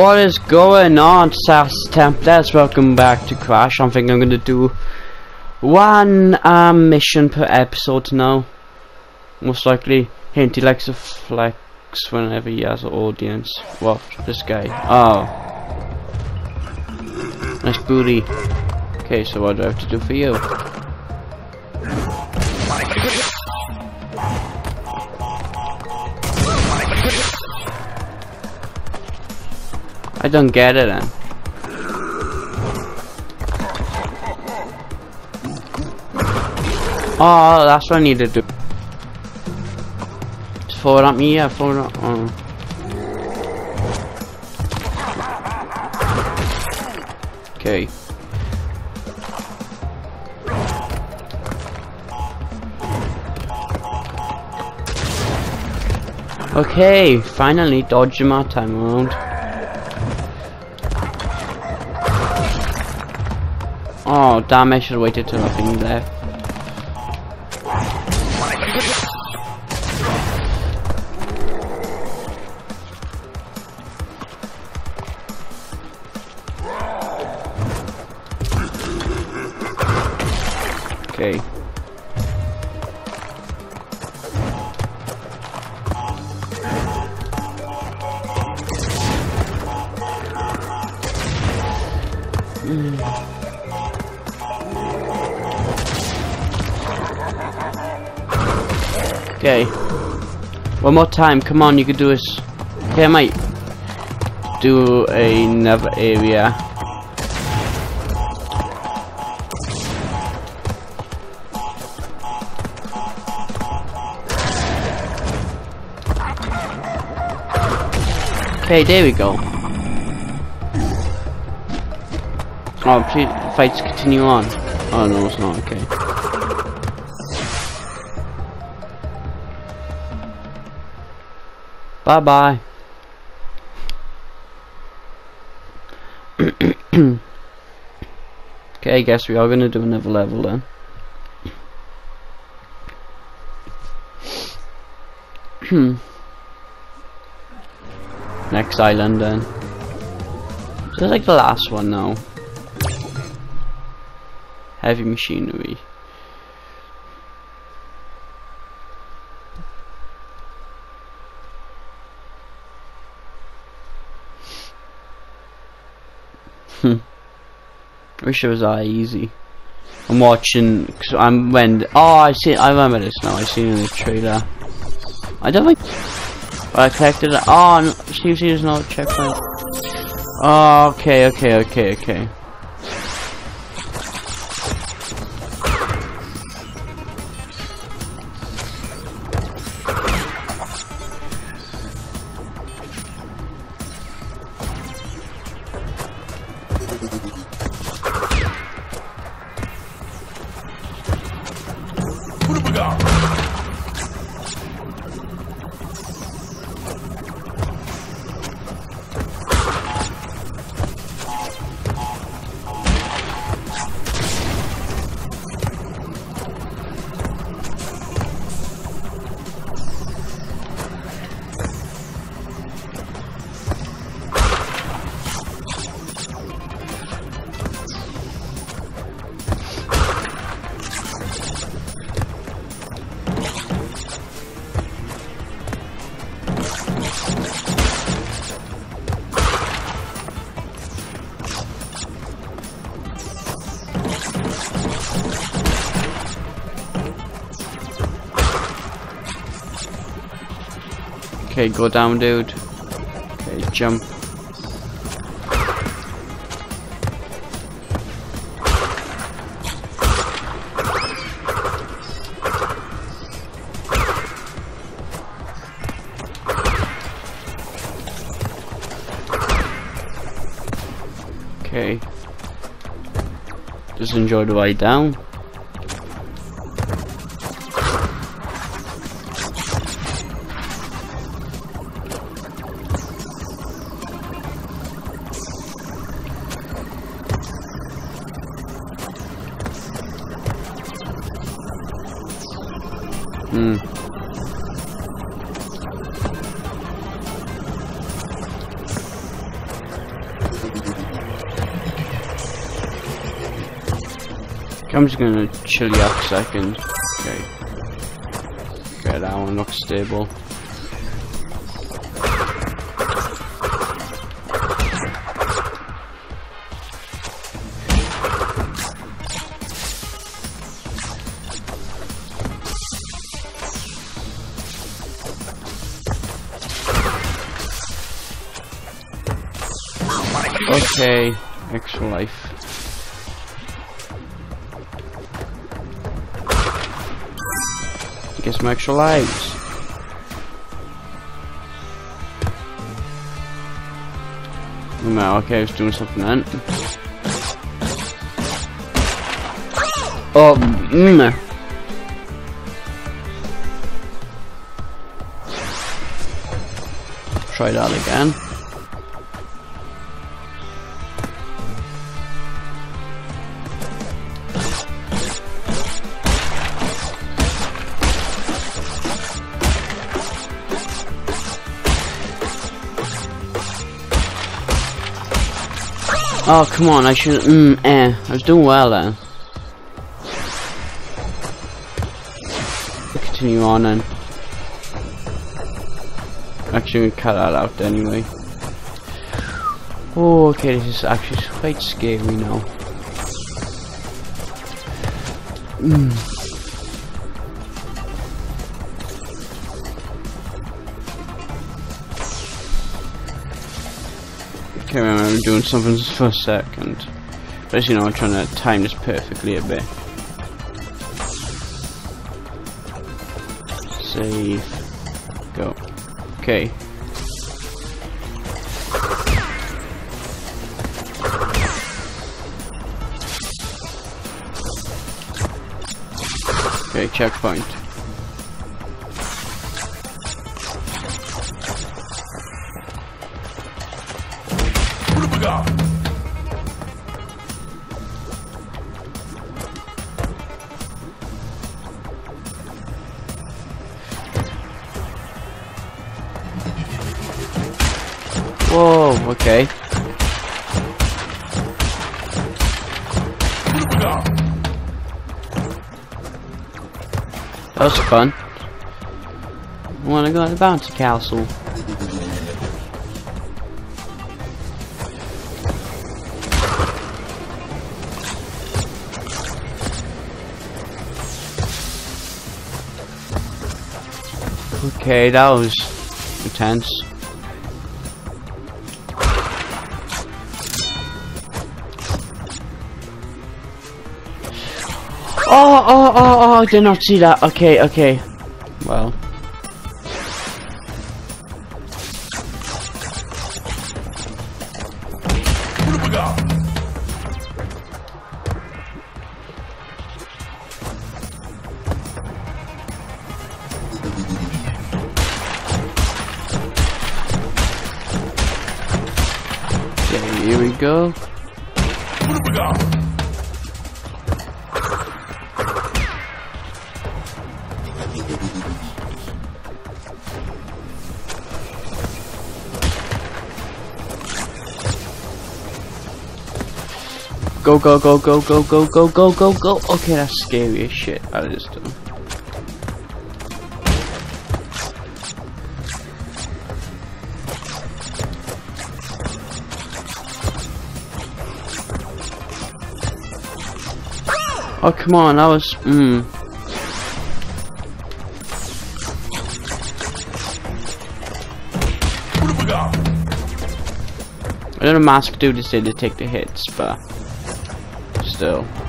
What is going on, SAS Templates? Welcome back to Crash. I think I'm gonna do one um, mission per episode now. Most likely. Hinty likes to flex whenever he has an audience. What? This guy. Oh. Nice booty. Okay, so what do I have to do for you? I don't get it then. Oh, that's what I need to do. Just forward at me, yeah, forward at oh. Okay. Okay, finally dodging my time around. Oh, damn, I should have waited till nothing left. Okay. Okay. One more time. Come on, you can do this. Okay, I might do another area. Okay, there we go. Oh, please, fights continue on. Oh no, it's not. Okay. Bye bye. okay, I guess we are gonna do another level then. Hmm Next island then. So it's like the last one now. Heavy machinery. Wish it was that easy. I'm watching. Cause I'm when. Oh, I see. I remember this now. I seen it in the trailer. I don't think. I collected it. Oh, no, see, see, there's no checkpoint. Oh, okay, okay, okay, okay. Okay, go down, dude. Okay, jump. Okay. Just enjoy the ride down. I'm just gonna chill you out a second. Okay. Okay, that one looks stable. Okay, extra life. Get some extra lives. No, okay, I was doing something then. Oh, mm. Try that again. Oh, come on, I should, mm, eh, I was doing well then. Continue on then. Actually, gonna cut that out anyway. Oh, okay, this is actually quite scary now. Mm. Okay, I'm doing something for a second. But as you know, I'm trying to time this perfectly a bit. Save. Go. Okay. Okay, checkpoint. Whoa, okay. That was fun. I wanna go to the bouncy castle. Okay, that was intense. Oh, oh, oh, oh, I did not see that. Okay, okay. Well. Okay, here we go. Go, go, go, go, go, go, go, go, go, go. Okay, that's scary as shit. I just done. Oh, come on, that was, mm. I don't know Mask Dude decided to take the hits, but still.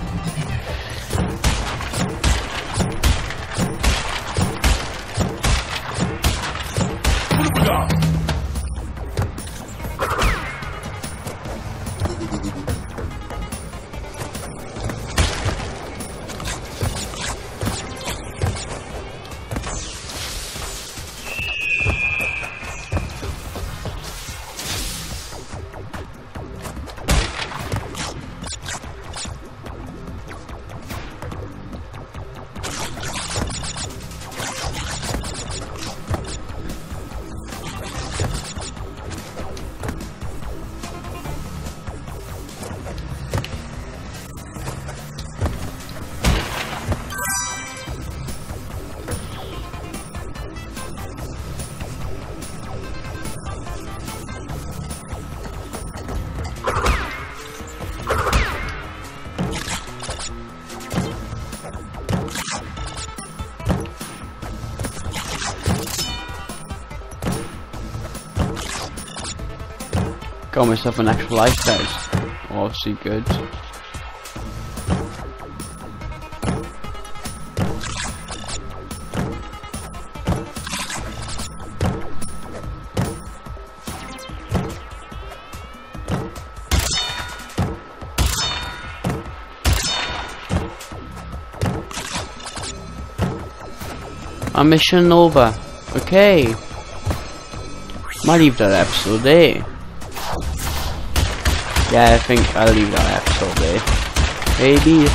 Got myself an extra life test. Obviously good. A mission over. Okay. Might leave that episode there. Yeah, I think I'll leave that episode there. Maybe.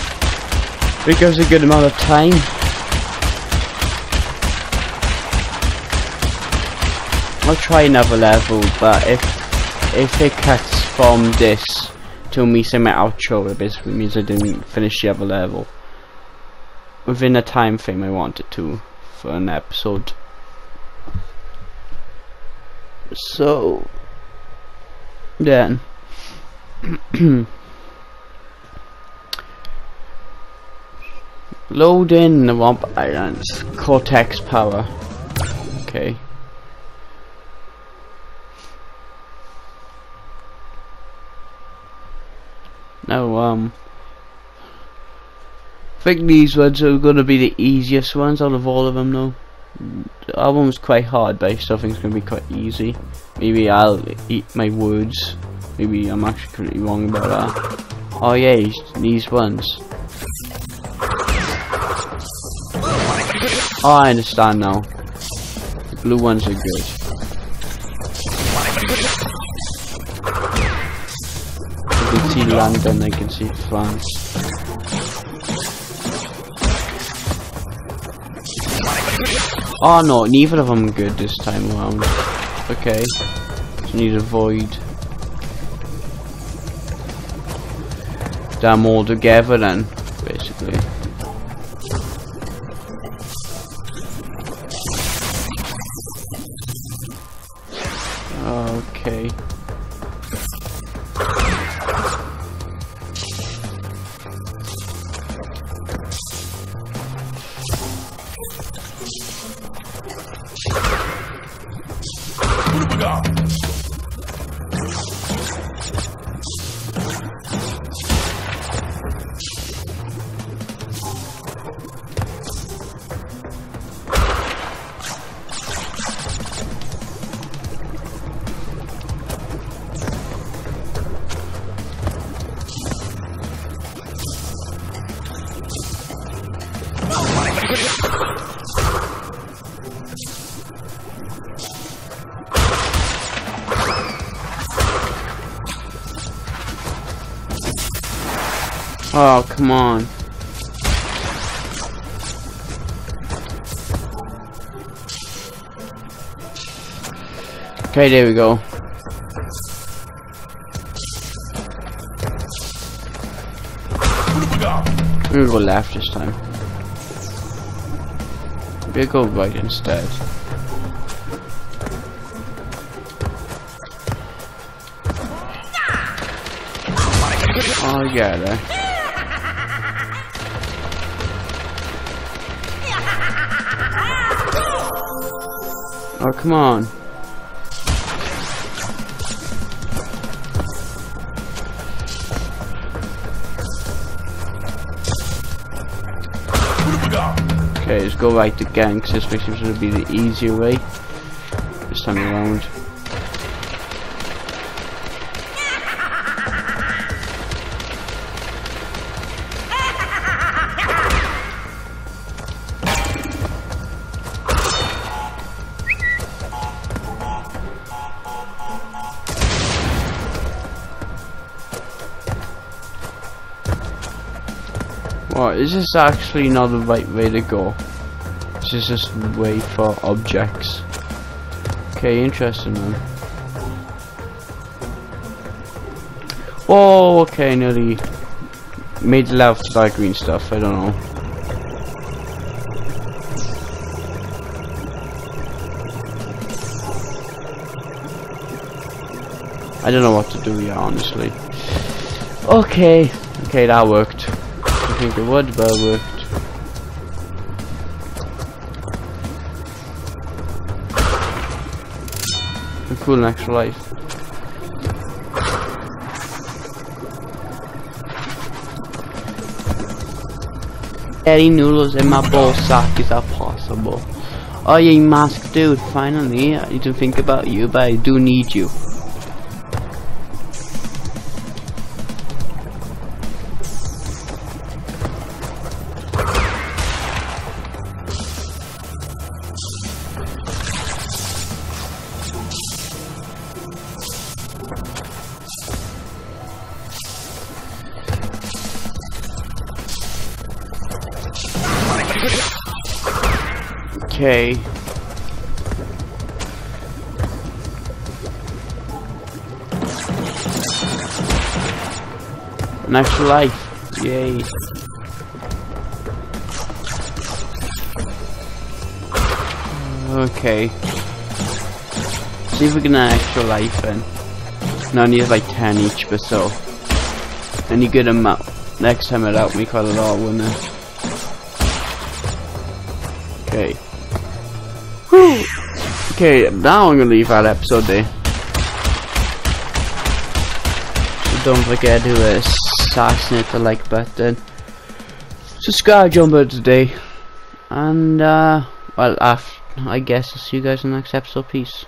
Gives a good amount of time. I'll try another level, but if if it cuts from this to me saying my outro, it basically means I didn't finish the other level within the time frame I wanted to for an episode. So then load in the Womp Islands Cortex power. Okay. Now um I think these ones are going to be the easiest ones out of all of them though. One was quite hard but I still think it's going to be quite easy. Maybe I'll eat my words. Maybe I'm actually completely wrong about that. Oh yeah, these ones. Oh, I understand now. The blue ones are good. I can see London, I can see France. Oh no, neither of them good this time around. Okay. Just need to avoid them all together then, basically. Okay. Oh, come on. Okay, there we go. We'll go left this time. We'll go right instead. Oh, yeah, there. Oh, come on. Okay, let's go right again, because this seems to be the easier way. This time around. Is this actually not the right way to go? This is just way for objects. Okay, interesting man. Oh, okay, nearly made love to that green stuff, I don't know. I don't know what to do here, honestly. Okay, okay, that worked think it was bar worked. A cool extra life. Daddy noodles in my ball sack, is that possible? Oh yeah, you masked dude, finally. I need to think about you, but I do need you. Okay. An extra life. Yay. Okay. See if we can an extra life in. No, I need like 10 each, but so. And you get them out. Next time it helped me quite a lot, wouldn't Okay, now I'm gonna leave that episode there. So don't forget to assassinate the like button. Subscribe, jumper today. And, uh, well, after, I guess I'll see you guys in the next episode. Peace.